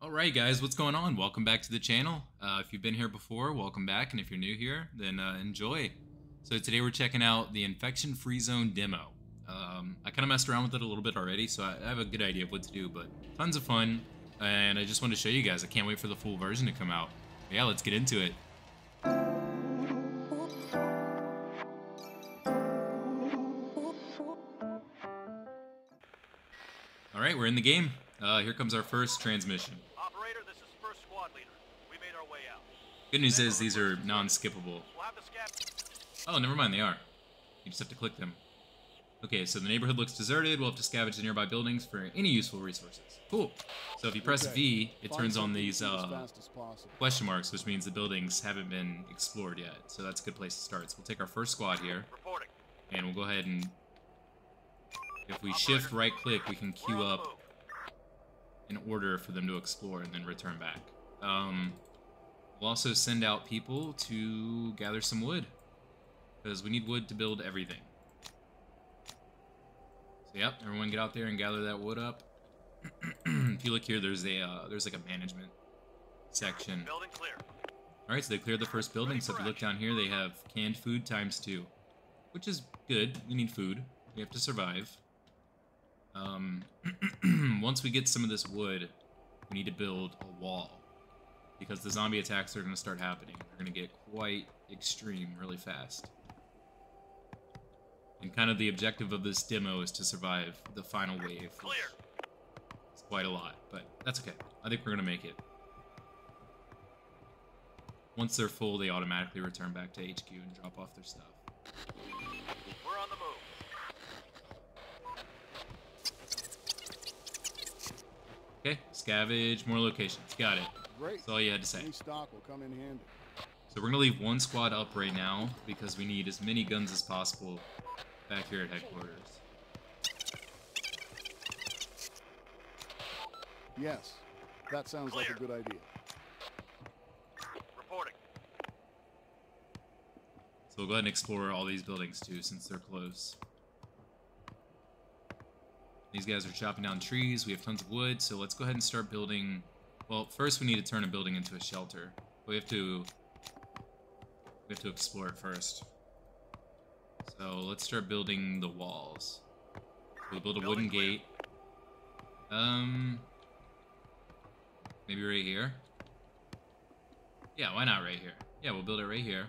Alright guys, what's going on? Welcome back to the channel. Uh, if you've been here before, welcome back, and if you're new here, then uh, enjoy. So today we're checking out the Infection Free Zone demo. Um, I kind of messed around with it a little bit already, so I have a good idea of what to do, but tons of fun, and I just wanted to show you guys. I can't wait for the full version to come out. But yeah, let's get into it. Alright, we're in the game. Uh, here comes our first transmission. Operator, this is first squad leader. We made our way out. Good news is these are non-skippable. We'll have the scav. Oh, never mind, they are. You just have to click them. Okay, so the neighborhood looks deserted. We'll have to scavenge the nearby buildings for any useful resources. Cool. So if you press Okay. V, it Find turns on these uh, fast as question marks, which means the buildings haven't been explored yet. So that's a good place to start. So we'll take our first squad here, Reporting. and we'll go ahead and... If we shift right-click, we can We're queue up move. In order for them to explore and then return back. Um, we'll also send out people to gather some wood because we need wood to build everything. So yep, everyone get out there and gather that wood up. if you look here, there's a uh, there's like a management section. Building clear. All right, so they cleared the first building. So if you look down here, they have canned food times two, which is good. We need food. We have to survive. Um, once we get some of this wood, we need to build a wall because the zombie attacks are going to start happening. They're going to get quite extreme really fast. And kind of the objective of this demo is to survive the final wave. Clear. It's quite a lot, but that's okay. I think we're going to make it. Once they're full, they automatically return back to HQ and drop off their stuff. We're on the move. Okay, scavenge, more locations. Got it. Great. That's all you had to say. Any stock will come in handy. So we're gonna leave one squad up right now because we need as many guns as possible back here at headquarters. Yes, that sounds like a good idea. Reporting. So we'll go ahead and explore all these buildings too, since they're close. These guys are chopping down trees. We have tons of wood, so let's go ahead and start building. Well, first we need to turn a building into a shelter. We have to. We have to explore it first. So let's start building the walls. We'll build a wooden clear. gate. Um. Maybe right here. Yeah, why not right here? Yeah, we'll build it right here.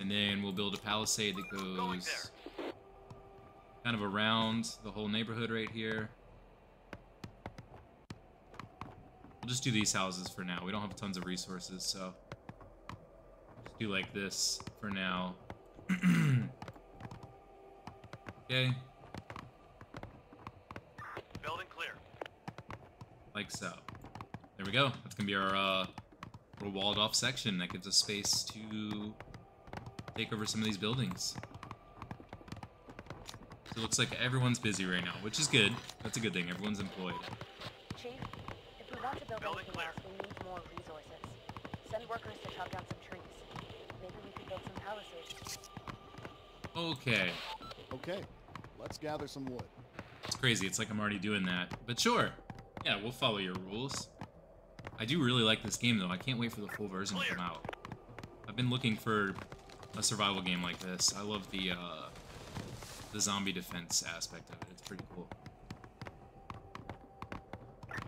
And then we'll build a palisade that goes kind of around the whole neighborhood right here. We'll just do these houses for now. We don't have tons of resources, so just do like this for now. okay, Building clear. like so. There we go. That's gonna be our uh, little walled off section that gives us space to take over some of these buildings. So it looks like everyone's busy right now, which is good. That's a good thing. Everyone's employed. Chief, if we want to build Building anything clear. else, we need more resources. Send workers to chop down some trees. Maybe we could build some palisades. Okay. Okay, let's gather some wood. It's crazy. It's like I'm already doing that. But sure. Yeah, we'll follow your rules. I do really like this game, though. I can't wait for the full version to come out. I've been looking for a survival game like this. I love the, uh, the zombie defense aspect of it. It's pretty cool.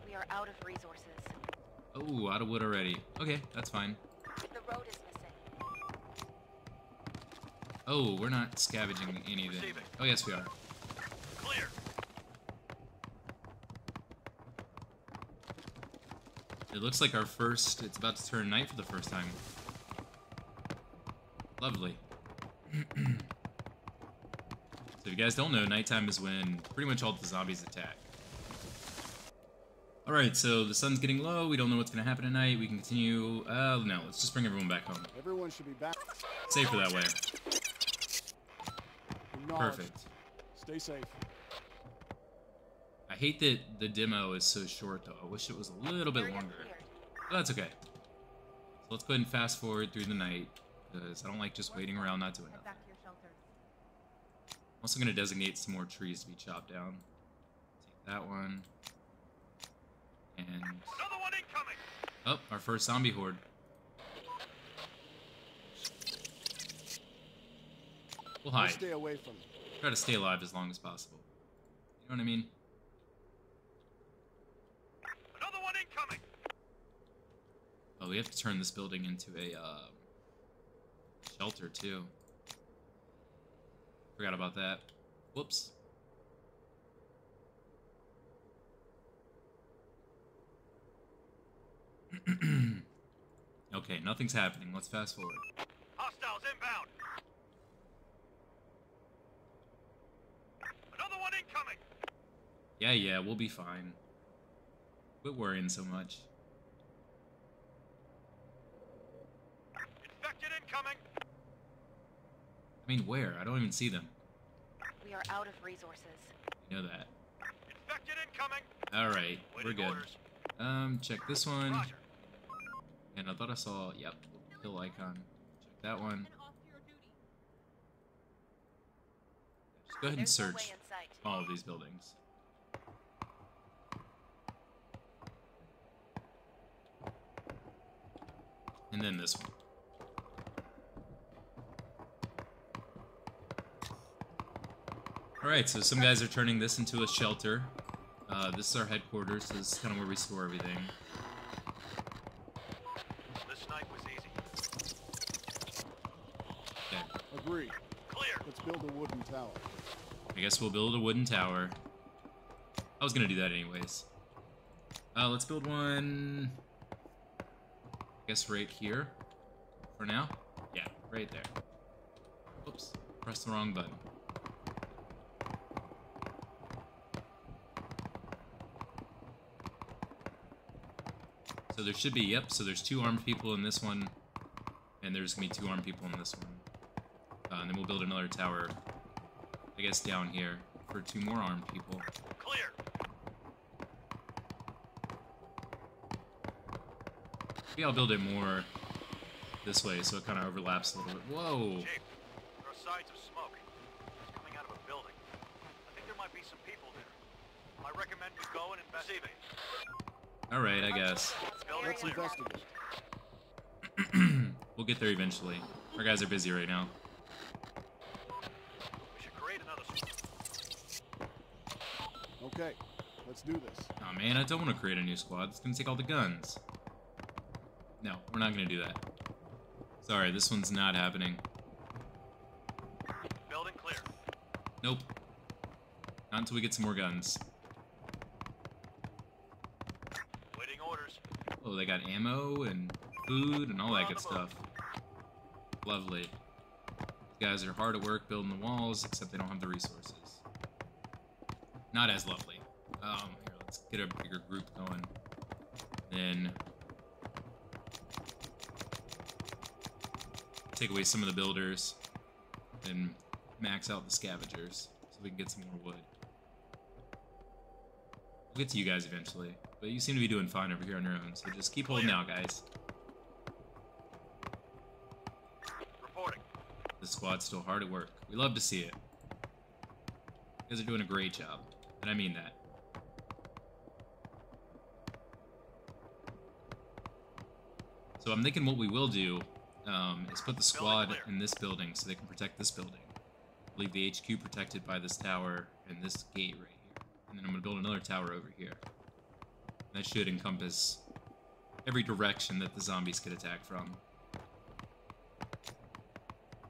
We are out of resources. Oh, out of wood already. Okay, that's fine. The road is missing. Oh, we're not scavenging anything. Receiving. Oh, yes, we are. Clear. It looks like our first... It's about to turn night for the first time. Lovely. you guys don't know, nighttime is when pretty much all the zombies attack. Alright, so the sun's getting low. We don't know what's going to happen tonight. We can continue... Uh, no, let's just bring everyone back home. Everyone should be back. Safer that way. Perfect. Stay safe. I hate that the demo is so short, though. I wish it was a little bit longer. But that's okay. So let's go ahead and fast forward through the night, because I don't like just waiting around not doing nothing. Back to your shelters. I'm also going to designate some more trees to be chopped down. Take that one. And Another one incoming. oh, our first zombie horde. We'll We'll hide. stay away from them. Try to stay alive as long as possible. You know what I mean? Another one incoming. Oh, we have to turn this building into a uh, shelter too. Forgot about that. Whoops. okay, nothing's happening. Let's fast forward. Hostiles inbound. Another one incoming. Yeah, yeah, we'll be fine. Quit worrying so much. Infected incoming. I mean, where? I don't even see them. We are out of resources. You know that. Infected incoming. Alright, we're good. orders. Um, check this one. Roger. And I thought I saw, yep, kill icon. Check that one. Just go ahead and There's no search all of these buildings. And then this one. Alright, so some guys are turning this into a shelter. Uh, this is our headquarters. This is kind of where we store everything. This night was easy. Okay. Agreed. Clear. Let's build a wooden tower. I guess we'll build a wooden tower. I was gonna do that anyways. Uh, let's build one. I guess right here. For now. Yeah, right there. Oops, pressed the wrong button. So there should be, yep, so there's two armed people in this one, and there's gonna be two armed people in this one. Uh, and then we'll build another tower I guess down here for two more armed people. Clear. Maybe I'll build it more this way so it kind of overlaps a little bit. Whoa! Chief, there are signs of smoke. It's coming out of a building. I think there might be some people there. I recommend we go and investigate. Alright, I guess. Let's investigate. we'll get there eventually. Our guys are busy right now. We should create another. squad. Okay, let's do this. Oh man, I don't want to create a new squad. It's gonna take all the guns. No, we're not gonna do that. Sorry, this one's not happening. Building clear. Nope. Not until we get some more guns. Waiting orders. They got ammo and food and all that good stuff. Lovely. These guys are hard at work building the walls, except they don't have the resources. Not as lovely. Um, here, let's get a bigger group going. Then take away some of the builders and max out the scavengers so we can get some more wood. We'll get to you guys eventually, but you seem to be doing fine over here on your own, so just keep holding out, guys. Reporting. The squad's still hard at work. We love to see it. You guys are doing a great job, and I mean that. So I'm thinking what we will do um, is put the squad in this building so they can protect this building. Leave the HQ protected by this tower and this gate right here. And then I'm going to build another tower over here. That should encompass every direction that the zombies could attack from.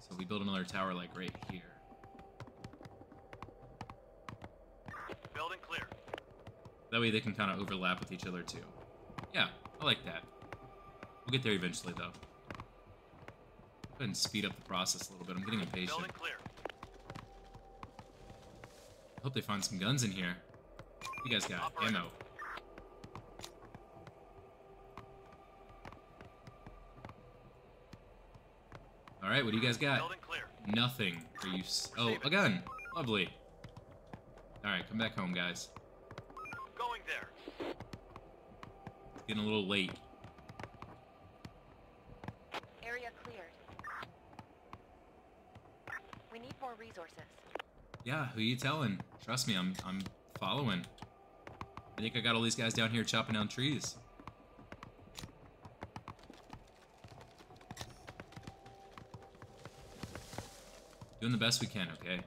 So we build another tower like right here. Building clear. That way they can kind of overlap with each other too. Yeah, I like that. We'll get there eventually though. Go ahead and speed up the process a little bit. I'm getting impatient. Building clear. I hope they find some guns in here. You guys got Operator. ammo. Alright, what do you guys got? Building clear. Nothing. Are you... S oh, Receive a gun! Lovely. Alright, come back home, guys. Going there. It's getting a little late. Area cleared. We need more resources. Yeah, who you telling? Trust me, I'm I'm following. I think I got all these guys down here chopping down trees. Doing the best we can, okay?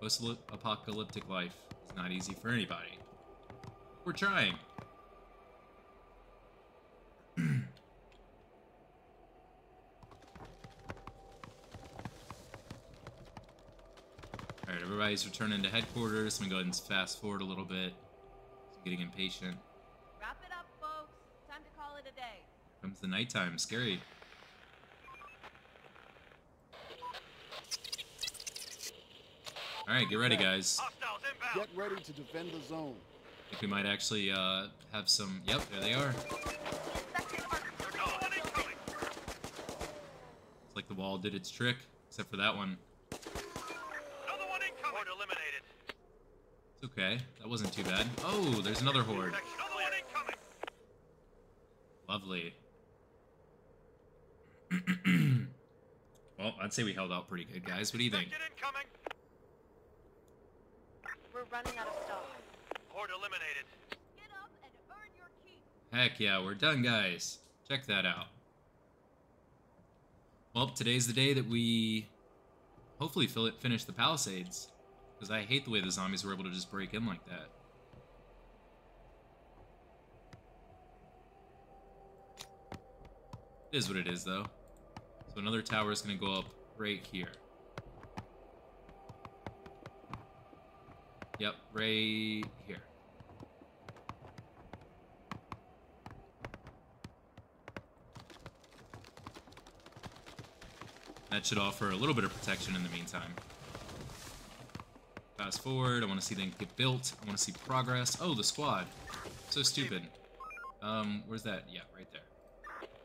Post-apocalyptic life is not easy for anybody. We're trying. Alright, everybody's returning to headquarters. I'm gonna go ahead and fast forward a little bit. I'm getting impatient. Wrap it up, folks. Time to call it a day. Comes the nighttime. Scary. Alright, get ready, guys. Get ready to defend the zone. I think we might actually uh, have some. Yep, there they are. There's no one incoming. It's like the wall did its trick, except for that one. Another one incoming. Eliminated. It's okay. That wasn't too bad. Oh, there's another horde. Another one incoming. Lovely. well, I'd say we held out pretty good, guys. What do you think? Get incoming. We're running out of stock. Horde eliminated. Get up and earn your keep. Heck yeah, we're done, guys. Check that out. Well, today's the day that we hopefully fill it, finish the Palisades. Because I hate the way the zombies were able to just break in like that. It is what it is, though. So another tower is going to go up right here. Yep, right here. That should offer a little bit of protection in the meantime. Fast forward, I want to see things get built. I want to see progress. Oh, the squad. So stupid. Um, where's that? Yeah, right there.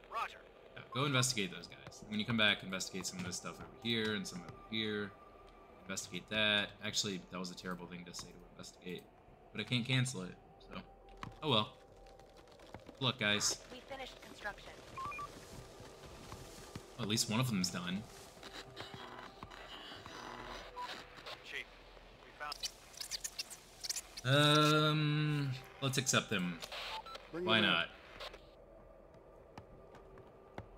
Roger. Yeah, go investigate those guys. When you come back, investigate some of this stuff over here and some over here. Investigate that. Actually, that was a terrible thing to say to investigate. But I can't cancel it, so... Oh well. Good luck, guys. We finished construction. Well, at least one of them's done. Chief. We found. Um, let's accept them. Bring Why them in. not?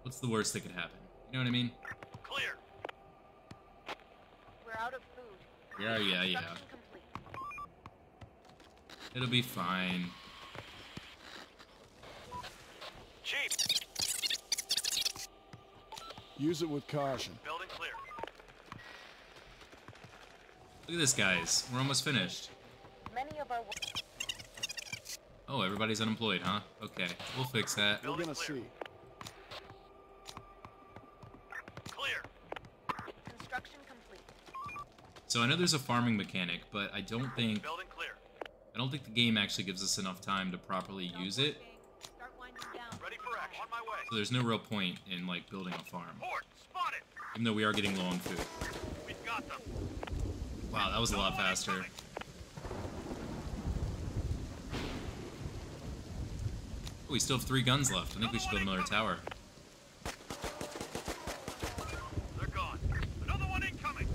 What's the worst that could happen? You know what I mean? Clear. We're out of food. Yeah, yeah, yeah. It'll be fine. Chief. Use it with caution. Building clear. Look at this, guys. We're almost finished. Many of our Oh, everybody's unemployed, huh? Okay, we'll fix that. We're gonna clear. see. Clear. construction complete. So I know there's a farming mechanic, but I don't think Building clear. I don't think the game actually gives us enough time to properly use it. Start down. Ready for action. On my way. So there's no real point in like building a farm, Horde. Even though we are getting low on food. We've got them. Wow, that was a lot faster. Oh, we still have three guns left. I think we should build another tower. They're gone. Another one incoming.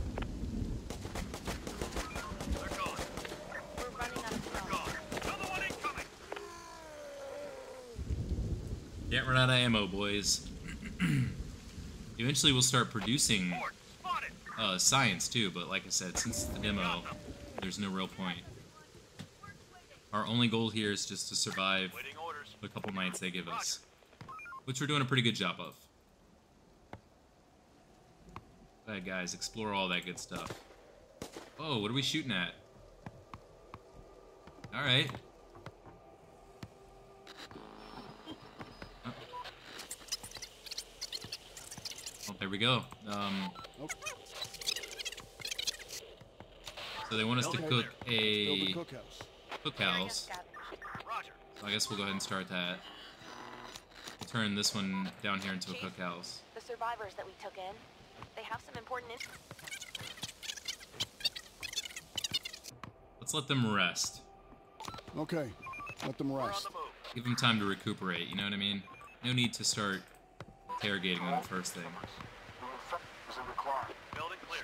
They're gone. We're running out of They're stock. gone. Another one incoming. Can't run out of ammo, boys. Eventually, we'll start producing uh, science too, but like I said, since the demo, there's no real point. Our only goal here is just to survive the couple nights they give us, which we're doing a pretty good job of. Alright, guys, explore all that good stuff. Oh, what are we shooting at? Alright. There we go. Um, Nope. so they want us to cook Build a a cookhouse. cookhouse. So I guess we'll go ahead and start that. We'll turn this one down here into a cookhouse. The survivors that we took in, they have some important in- Let's let them rest. Okay. Let them rest. the. Give them time to recuperate, you know what I mean? No need to start interrogating them first thing. Building clear.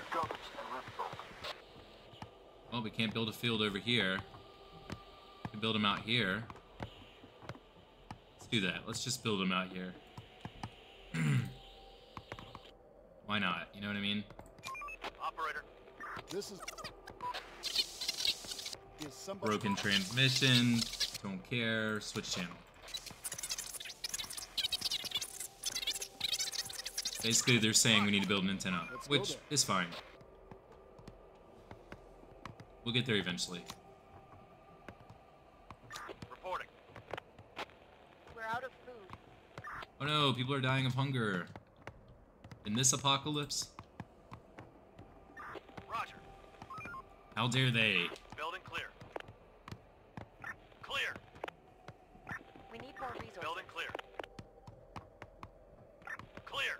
Well, we can't build a field over here. We can build them out here. Let's do that. Let's just build them out here. Why not? You know what I mean? Operator, This is. Is somebody. Broken transmission. Don't care. Switch channel. Basically, they're saying we need to build an antenna, Let's which is fine. We'll get there eventually. reporting. We're out of food. Oh no, people are dying of hunger. In this apocalypse? Roger. How dare they? Building clear. Clear. We need more resources. Building clear. Clear.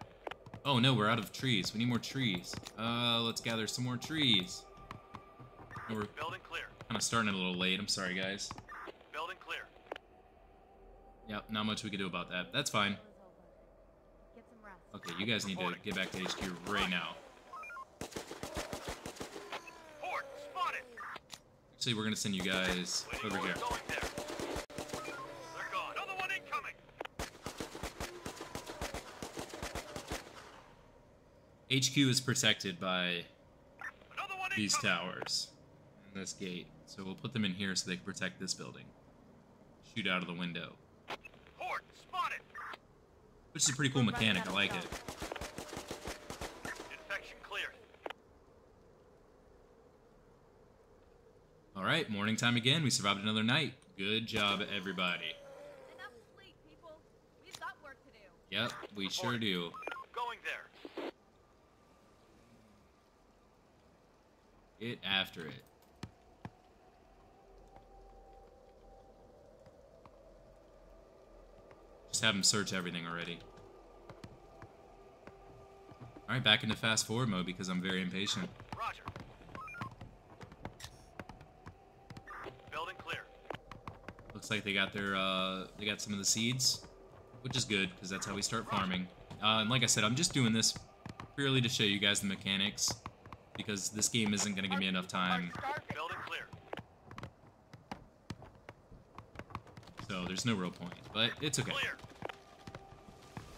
Oh no, we're out of trees. We need more trees. Uh, let's gather some more trees. No, we're Building clear. kind of starting a little late. I'm sorry, guys. Building clear. Yep, not much we can do about that. That's fine. Get some rest. Okay, you guys need to get back to HQ right now. Port spotted. Actually, we're gonna send you guys Waiting over here. going there. They're gone. Another one incoming. HQ is protected by these towers and this gate. So we'll put them in here so they can protect this building. Shoot out of the window. Port spotted. Which is a pretty cool mechanic. I like it. Infection cleared. Alright, morning time again. We survived another night. Good job, everybody. Enough sleep, people. We've got work to do. Yep, we sure do. Going there. Get after it. Have them search everything already. Alright, back into fast forward mode because I'm very impatient. Roger. Building clear. Looks like they got their, uh, they got some of the seeds, which is good because that's how we start farming. Uh, and like I said, I'm just doing this purely to show you guys the mechanics because this game isn't going to give me enough time. Building clear. So there's no real point, but it's okay. Clear.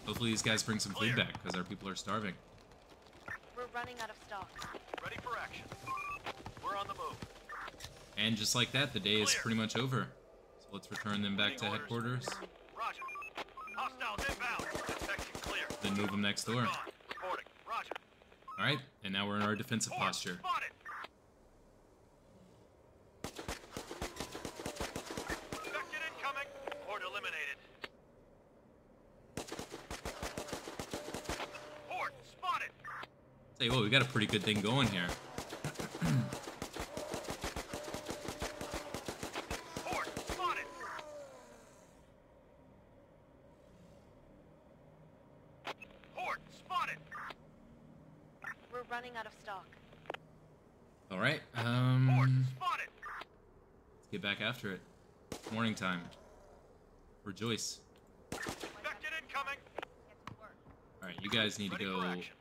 Hopefully these guys bring some food Clear. back because our people are starving. We're running out of stock. Ready for action. We're on the move. And just like that, the day is pretty much over. So let's return them back to orders. headquarters, Roger. Hostiles inbound. Infection clear. then move them next door. gone. Reporting. Roger. Alright, and now we're in our defensive posture. spotted. Infected incoming. Port eliminated. Port spotted. Say, whoa, we got a pretty good thing going here. Port spotted. Port spotted. We're running out of stock. Alright, Port um, spotted. let's get back after it. Morning time. Rejoice. Infected incoming. Get to work. Alright, you guys need to go for action.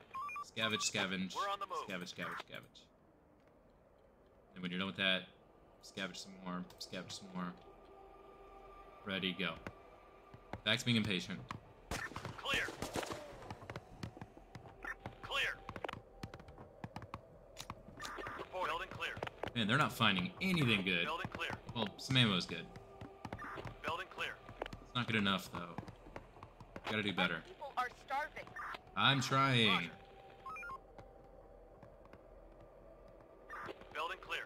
Scavenge, scavenge, We're on the move. scavenge, scavenge, scavenge. And when you're done with that, scavenge some more, scavenge some more. Ready, go. Back to being impatient. Clear. Clear. Report. Building clear. Man, they're not finding anything good. Building clear. Well, some ammo's good. Building clear. It's not good enough, though. Gotta do better. Our people are starving. I'm trying. Roger. Building clear.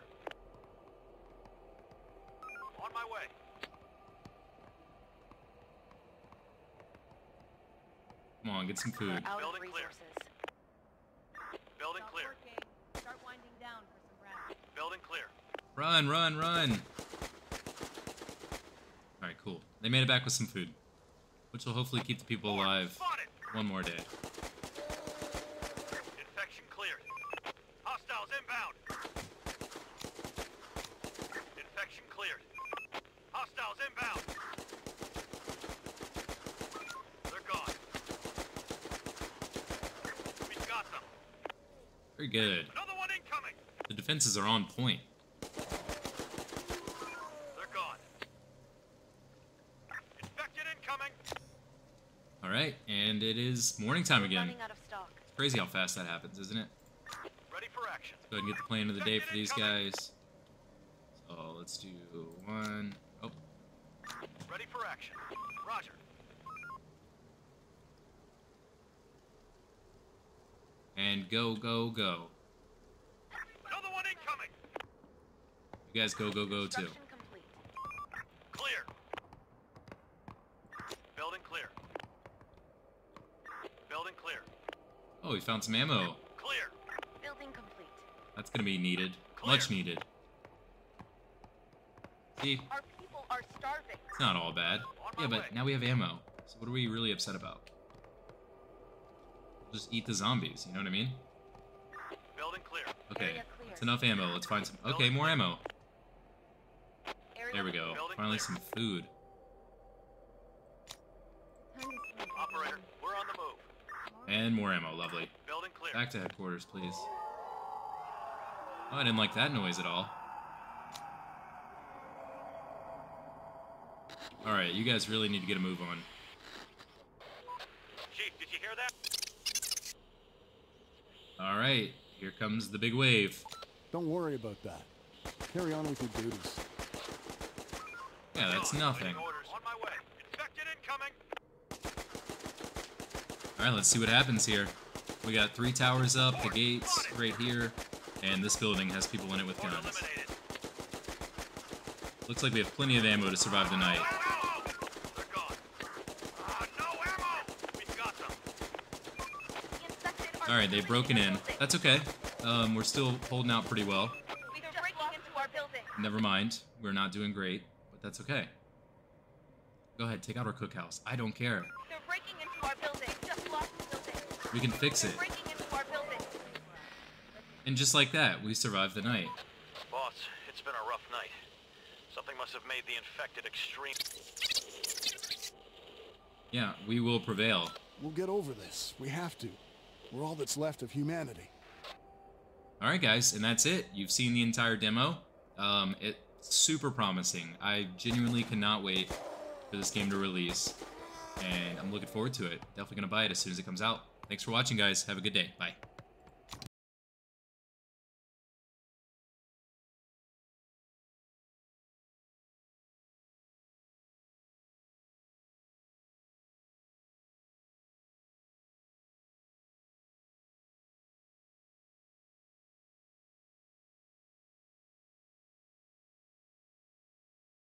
On my way. Come on, get some food. out of Building clear. Building Stop clear. working. Start winding down for some rest. Building clear. Run, run, run! Alright, cool. They made it back with some food. Which will hopefully keep the people alive one more day. defenses are on point. All right, and it is morning time again. Crazy how fast that happens, isn't it? Ready for action. Go ahead and get the plan of the day for these guys. So let's do one. Oh. Ready for action. Roger. And go, go, go. You guys go, go, go too. Clear. Building clear. Building clear. Oh, we found some ammo. Clear. Building complete. That's gonna be needed. Clear. Much needed. See, Our people are starving. it's not all bad. Yeah, but way. now we have ammo. So what are we really upset about? Just eat the zombies, you know what I mean? Building clear. Okay, Area clear. that's enough ammo. Let's find some. Okay, more ammo. Area There we go. Building Finally clear. some food. Operator, we're on the move. And more ammo. Lovely. Building clear. Back to headquarters, please. Oh, I didn't like that noise at all. Alright, you guys really need to get a move on. Chief, did you hear that? Alright, here comes the big wave. Don't worry about that. Carry on with your duties. Yeah, that's nothing. waiting Orders. On my way. Infected incoming. Alright, let's see what happens here. We got three towers up, the gates right here, and this building has people in it with guns. Looks like we have plenty of ammo to survive the night. No ammo! They're gone. No ammo! We've got them. The infected are Alright, they've broken in. That's okay. Um, we're still holding out pretty well. They're breaking into our building. Never mind. We're not doing great, but that's okay. Go ahead, take out our cookhouse. I don't care. They're breaking into our building. Just lost the building. We can fix They're it. breaking into our building. And just like that, we survived the night. Boss, it's been a rough night. Something must have made the infected extreme. Yeah, we will prevail. We'll get over this. We have to. We're all that's left of humanity. Alright, guys, and that's it. You've seen the entire demo. Um, it's super promising. I genuinely cannot wait for this game to release. And I'm looking forward to it. Definitely gonna buy it as soon as it comes out. Thanks for watching, guys. Have a good day. Bye.